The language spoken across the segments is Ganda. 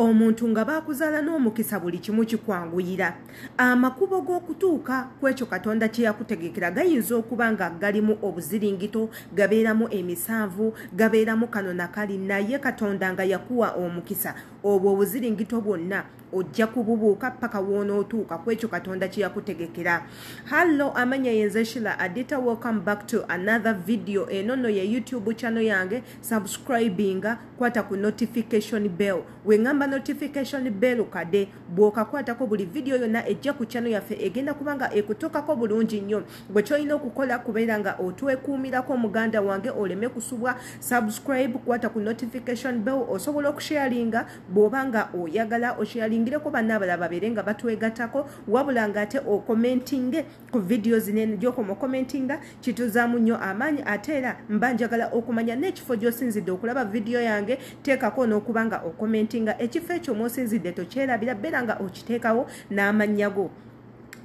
omuntu nga bakuzaala n'omukisa buli kimu kikwanguyira. Amakubo g'okutuuka ku ekyo katonda kye yakutegekera gayinza okuba nga galimu obuziringito gabeeramu emisanvu gabeeramu kano nakali naye katonda nga yakuwa omukisa. Obwo obuziringito bwonna ojja kububuuka paka woonootuuka ku ekyo katonda kye yakutegekera. Hallo amanya yenze shila adita welcome back to another video. Eno no ye youtube channel yange subscribinga kwata ku notification bell. Weŋŋamba notification bell kade bw'okakwatako buli video yonna ejja ku channel yaffe egenda kuba nga ekutuukako bulungi nnyo. Bwe kyolina okukola kubeera nga otwekuumirako omuganda wange oleme kusubwa subscribe kwata ku notification bell. Osobola okusharinga bw'oba nga oyagala osharingireko banna abalala babeere nga batwegatako wabula nga ate okomentinge ku video zinene gyokoma okomentinga kituzaamu nnyo amaanyi ate era mba njagala okumanya n'ekifo gy'osinzidde okulaba video yange teekako n'okuba nga okomentinga. Ekifo ekyo mw'osinzidde tokyerabira beera nga okiteekawo n'amannya go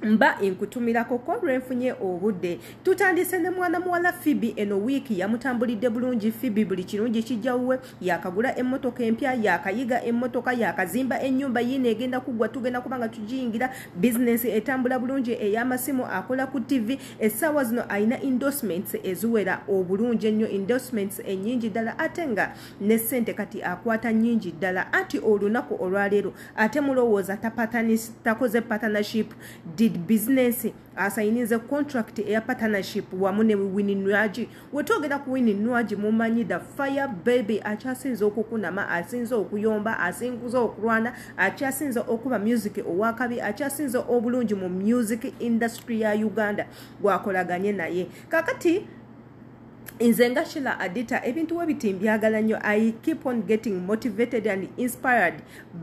mba nkutumirako ko lwenfunye obudde. Tutandise ne mwana muwala fibi eno wiiki yamutambulidde bulungi. Fibi buli kirungi kijjawuwe yakagula emmotoka empya yakayiga emmotoka yakazimba ennyumba yiino egenda kuggwa tugenda kubanga tugiyingira bizinesi etambula bulungi ey'amasimu akola ku tv essaawa zino alina endorsements eziwera obulungi ennyo endorsements ennyingi ddala ate nga ne ssente kati akwata nnyingi ddala. Anti olunaku olwaleero ate mulowooza takoze partnership did business asayinize contract eya partnership wamu ne wininwagi wetwogera ku wininwagi mumanyi the fire baby akyasinza okukunama asinza okuyomba asinza okulwana akyasinza okuba music owakabi akyasinza obulungi mu music industry ya uganda. Gwakolaganye naye. Kakati nze nga shila adita ebintu webiti mbyagala nnyo. I keep on getting motivated and inspired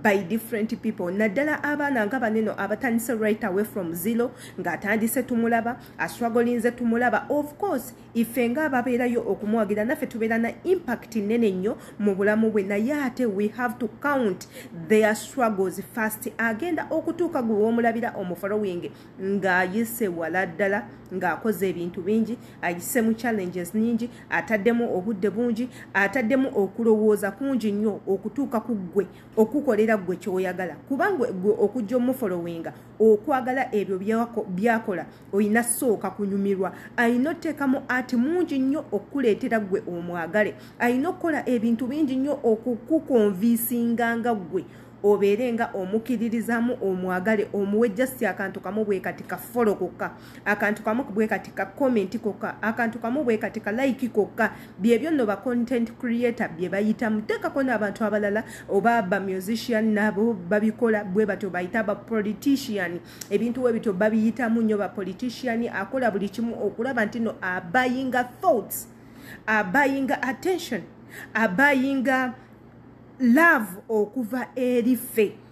by different people. Naddala abaana nga baneno abatandise right away from zero ng'atandise tumulaba astragolinze tumulaba. Of course ife ngaababeerayo okumuwagira naffe tubeera na impact nene nnyo mu bulamu bwe. Naye ate we have to count their struggles fast agenda okutuuka gwe w'omulabira omufollowing ng'ayise wala ddala ng'akoze ebintu bingi ayise mu challenges nyingi ataddemu obudde bungi ataddemu okulowooza kungi nnyo okutuuka ku ggwe okukolera ggwe kyoyagala. Kubanga gwe okujja omufolowinga okwagala ebyo byakola olina sooka kunyumirwa. Alina otteekamu ati mungi nnyo okukuleetera ggwe omwagale. Alina okukola ebintu bingi nnyo okukukonviisinganga ggwe obeere nga omukiririzamu omwagale omuwe jasi akantu kamu bwe kati ka folo kokka akantu kamu bwe kati ka komenti kokka akantu kamu bwe kati ka like kokka. Byebyo nno ba content creator bye bayitamu. Teekako n'abantu abalala oba ba musician nabo babikola bwe batyo bayita ba politician. Ebintu we bityo babiyitamu nnyo ba politician akola buli kimu okulaba nti no abayinga thoughts abayinga attention abayinga love okuva eri ffe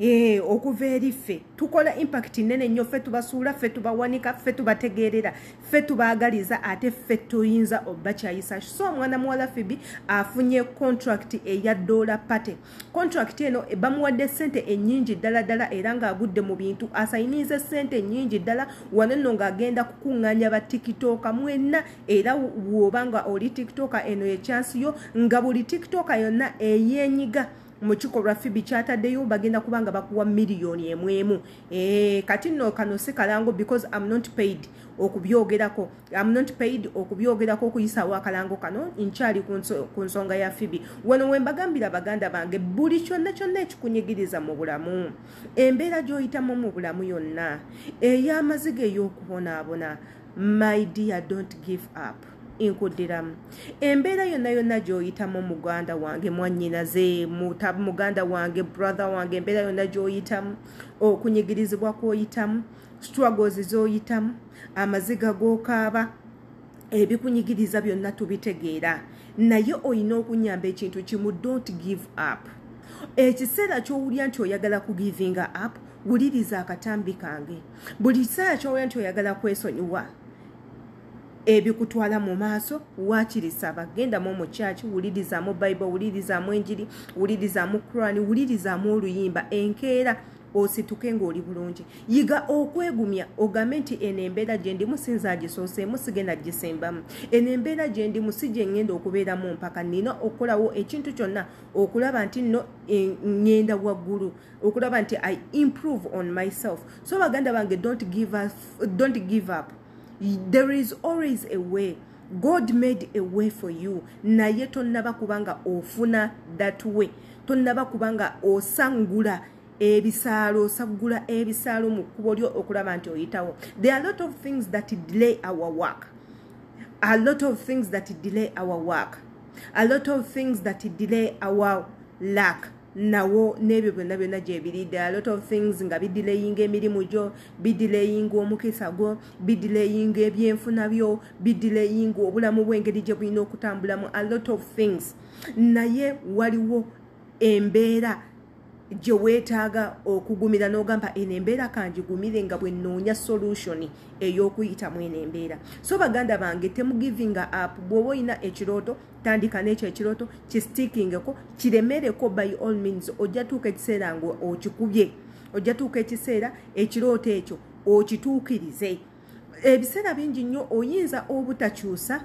okuva eri ffe. Tukola impact nene nnyo ffe tubasuula ffe tubawanika ffe tubategeerera ffe tubaagaliza ate ffe tuyinza obakyayisa so omwana muwala fibi afunye contract eya dola pate. Contract eno bamuwadde sente ennyingi ddala ddala era ng'agudde mu bintu. Asayinize sente ennyingi ddala wano nno ng'agenda kukuŋŋaanya ba tikitoka mwenna era bw'oba nga oli tikitoka eno ekyansi yo nga buli tikitoka yonna eyeenyiga mu kikolwa fibi kyataddeyo bagenda kuba nga bakuwa miliyoni emwemu. E, kati nno kano si kalango because am not paid okubyogerako. Am not paid okubyogerako okuyisaawo akalango kano nkyali ku nsonga ya fibi wano we mbagambira baganda bange buli kyonna kyonna ekikunyigiriza mu bulamu embeera gy'oyitamu mu bulamu yonna ey'amaziga ey'okubonaabona my dear don't give up nkuddiramu embeera yonna yonna gy'oyitamu muganda wange mwannyinaze muganda wange brother wange embeera yonna gy'oyitamu okunyigirizibwa kw'oyitamu struggles z'oyitamu amaziga g'okaaba ebikunyigiriza byonna tubitegeera. Naye olina okunyamba ekintu kimu don't give up. Ekiseera ky'owulya nti oyagala kugivinga up wuliriza akatambi kange. Buli kiseera ky'owulya nti oyagala kwesonyiwa ebikutwala mu maaso wakirisaba gendamu omukyaki wulirizaamu bayibuli wulirizaamu enjiri wulirizaamu kurani wulirizaamu oluyimba enkeera osituke ng'oli bulungi. Yiga okwegumya ogambe nti eno embeera gye ndimu sinza agisooseemu sigenda gisembamu. Eno embeera gye ndimu si gye ŋŋenda okubeeramu mpaka. Nina okukolawo ekintu kyonna okulaba nti nno ŋŋenda waggulu okulaba nti i improve on myself. So baganda bange don't give, us, don't give up there is always a way. God made a way for you. Naye tonnaba kubanga ofuna that way. Tonnaba kubanga osangula ebisaalo osaggula ebisaalo mu kkubo lyo okulaba nti oyitawo. There are a lot of things that delay our work. A lot of things that delay our work. A lot of things that delay our luck nawo n'ebyo byonna byonna gyebiridde a lot of things nga bidilayinga emirimu gyo bidilayinga omukisa gwo bidilayinga ebyenfuna byo bidilayinga obulamu bw'engeri gye bulina okutambulamu. A lot of things. Naye waliwo embeera gye weetaaga okugumira n'ogamba eno embeera kangigumire nga bwe nnoonya solution ey'okuyitamu eno embeera. So baganda bange temugivinga app bw'oba olina ekirooto tandika n'ekyo ekirooto kistikingeko kiremereko by all means. Ojja tuuka ekiseera nga okikubye ojja tuuka ekiseera ekirooto ekyo okituukirize. Ebiseera bingi nnyo oyinza obutakyusa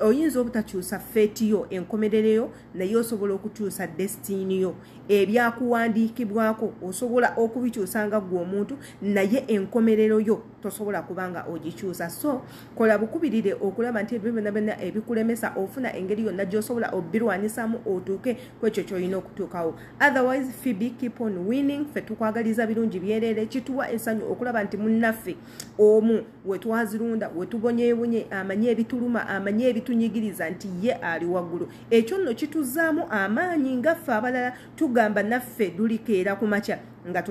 oyinza obutakyusa feetiyo enkomerereyo naye osobola okukyusa desitiniyo ebyakuwandiikibwako osobola okubikyusa nga gwe omuntu naye enkomerero yo tosobola kubanga ogikyusa. So kola bukubirire okulaba nti ebyo byonna byonna ebikulemesa ofuna engeri yonna gyosobola obirwanisamu otuuke kwekyo kyolina okutuukawo. Otherwise phoebe keep on winning. Fe tukwagaliza birungi byereere kituwa essanyu okulaba nti munnaffe omu wetwazirunda wetubonyebonye amanye ebituluma amanye ebitunyigiriza nti ye ali waggulu. Ekyo nno kituzaamu amaanyi ngaffe abalala tugamba naffe dulikeera ku makya nga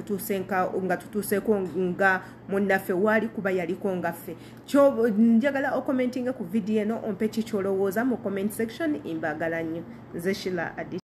tutuuseeko nga munnaffe waali kuba yaliko ngaffe njagala okomentinga ku vidiyo eno ompe kikyolowooza mu comment section imbagala nnyo. Nze shila adi